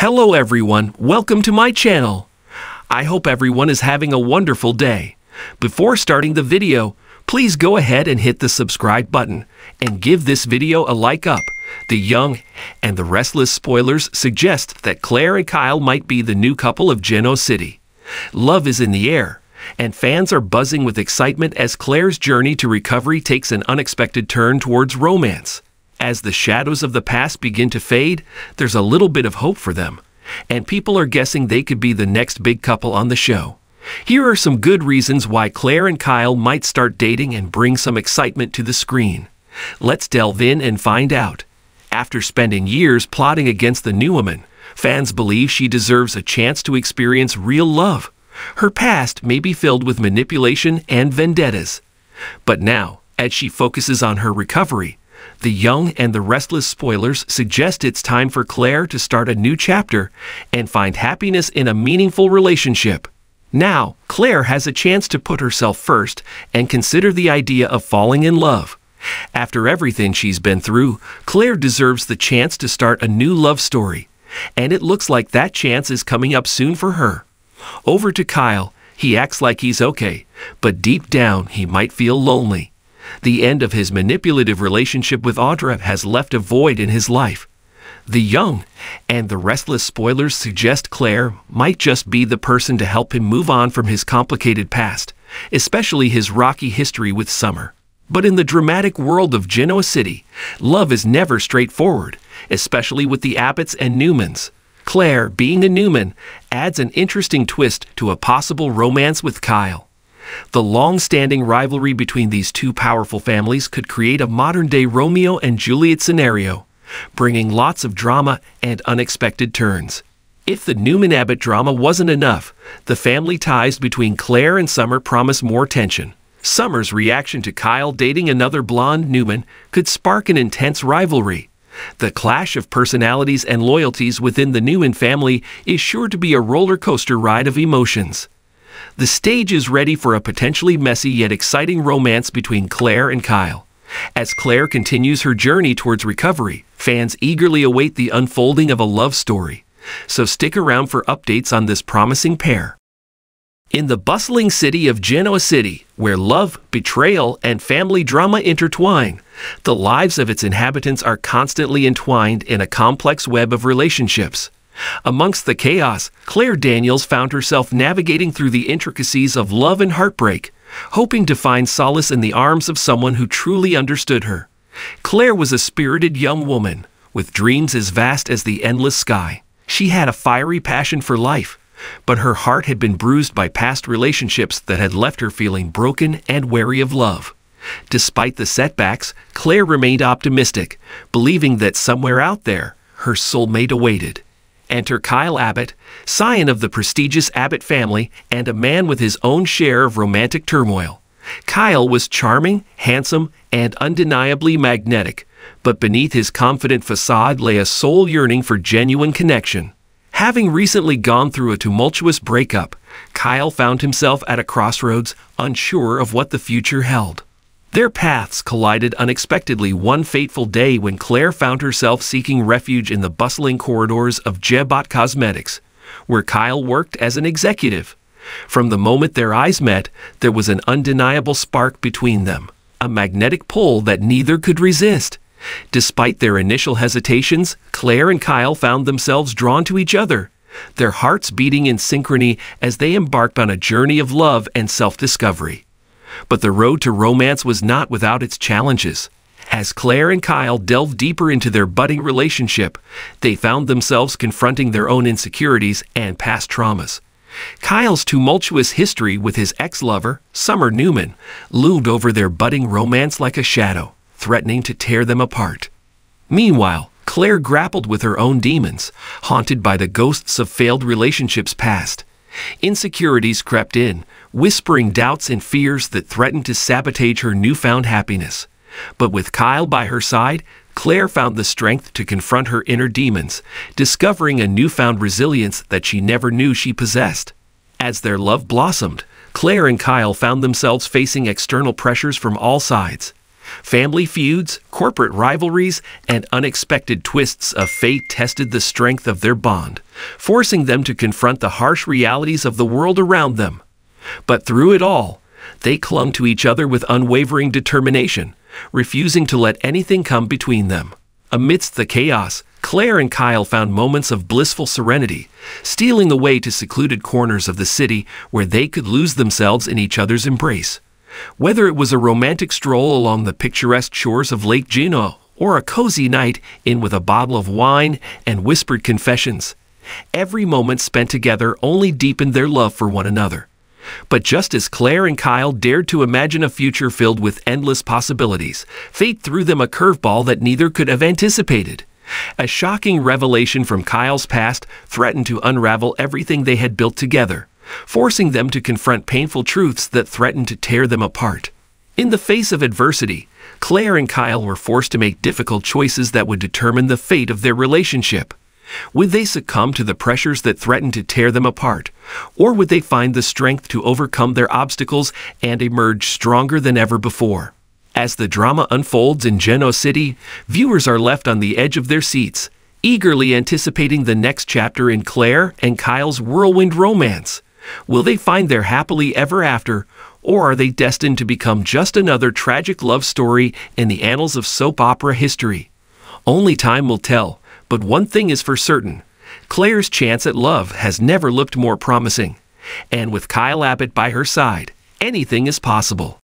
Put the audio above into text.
Hello everyone, welcome to my channel. I hope everyone is having a wonderful day. Before starting the video, please go ahead and hit the subscribe button and give this video a like up. The young and the restless spoilers suggest that Claire and Kyle might be the new couple of Genoa City. Love is in the air, and fans are buzzing with excitement as Claire's journey to recovery takes an unexpected turn towards romance. As the shadows of the past begin to fade, there's a little bit of hope for them, and people are guessing they could be the next big couple on the show. Here are some good reasons why Claire and Kyle might start dating and bring some excitement to the screen. Let's delve in and find out. After spending years plotting against the new woman, fans believe she deserves a chance to experience real love. Her past may be filled with manipulation and vendettas. But now, as she focuses on her recovery, the young and the restless spoilers suggest it's time for Claire to start a new chapter and find happiness in a meaningful relationship. Now, Claire has a chance to put herself first and consider the idea of falling in love. After everything she's been through, Claire deserves the chance to start a new love story. And it looks like that chance is coming up soon for her. Over to Kyle. He acts like he's okay, but deep down he might feel lonely. The end of his manipulative relationship with Audra has left a void in his life. The young and the restless spoilers suggest Claire might just be the person to help him move on from his complicated past, especially his rocky history with Summer. But in the dramatic world of Genoa City, love is never straightforward, especially with the Abbotts and Newmans. Claire, being a Newman, adds an interesting twist to a possible romance with Kyle. The long standing rivalry between these two powerful families could create a modern day Romeo and Juliet scenario, bringing lots of drama and unexpected turns. If the Newman Abbott drama wasn't enough, the family ties between Claire and Summer promise more tension. Summer's reaction to Kyle dating another blonde Newman could spark an intense rivalry. The clash of personalities and loyalties within the Newman family is sure to be a roller coaster ride of emotions. The stage is ready for a potentially messy yet exciting romance between Claire and Kyle. As Claire continues her journey towards recovery, fans eagerly await the unfolding of a love story. So stick around for updates on this promising pair. In the bustling city of Genoa City, where love, betrayal, and family drama intertwine, the lives of its inhabitants are constantly entwined in a complex web of relationships. Amongst the chaos, Claire Daniels found herself navigating through the intricacies of love and heartbreak, hoping to find solace in the arms of someone who truly understood her. Claire was a spirited young woman, with dreams as vast as the endless sky. She had a fiery passion for life, but her heart had been bruised by past relationships that had left her feeling broken and wary of love. Despite the setbacks, Claire remained optimistic, believing that somewhere out there, her soulmate awaited. Enter Kyle Abbott, scion of the prestigious Abbott family and a man with his own share of romantic turmoil. Kyle was charming, handsome, and undeniably magnetic, but beneath his confident facade lay a soul yearning for genuine connection. Having recently gone through a tumultuous breakup, Kyle found himself at a crossroads, unsure of what the future held. Their paths collided unexpectedly one fateful day when Claire found herself seeking refuge in the bustling corridors of Jabot Cosmetics, where Kyle worked as an executive. From the moment their eyes met, there was an undeniable spark between them, a magnetic pull that neither could resist. Despite their initial hesitations, Claire and Kyle found themselves drawn to each other, their hearts beating in synchrony as they embarked on a journey of love and self discovery. But the road to romance was not without its challenges. As Claire and Kyle delved deeper into their budding relationship, they found themselves confronting their own insecurities and past traumas. Kyle's tumultuous history with his ex lover, Summer Newman, loomed over their budding romance like a shadow, threatening to tear them apart. Meanwhile, Claire grappled with her own demons, haunted by the ghosts of failed relationships past. Insecurities crept in, whispering doubts and fears that threatened to sabotage her newfound happiness. But with Kyle by her side, Claire found the strength to confront her inner demons, discovering a newfound resilience that she never knew she possessed. As their love blossomed, Claire and Kyle found themselves facing external pressures from all sides. Family feuds, corporate rivalries, and unexpected twists of fate tested the strength of their bond, forcing them to confront the harsh realities of the world around them. But through it all, they clung to each other with unwavering determination, refusing to let anything come between them. Amidst the chaos, Claire and Kyle found moments of blissful serenity, stealing away to secluded corners of the city where they could lose themselves in each other's embrace. Whether it was a romantic stroll along the picturesque shores of Lake Genoa or a cozy night in with a bottle of wine and whispered confessions, every moment spent together only deepened their love for one another. But just as Claire and Kyle dared to imagine a future filled with endless possibilities, fate threw them a curveball that neither could have anticipated. A shocking revelation from Kyle's past threatened to unravel everything they had built together, forcing them to confront painful truths that threatened to tear them apart. In the face of adversity, Claire and Kyle were forced to make difficult choices that would determine the fate of their relationship. Would they succumb to the pressures that threatened to tear them apart? Or would they find the strength to overcome their obstacles and emerge stronger than ever before? As the drama unfolds in Genoa City, viewers are left on the edge of their seats, eagerly anticipating the next chapter in Claire and Kyle's whirlwind romance. Will they find their happily ever after, or are they destined to become just another tragic love story in the annals of soap opera history? Only time will tell, but one thing is for certain Claire's chance at love has never looked more promising. And with Kyle Abbott by her side, anything is possible.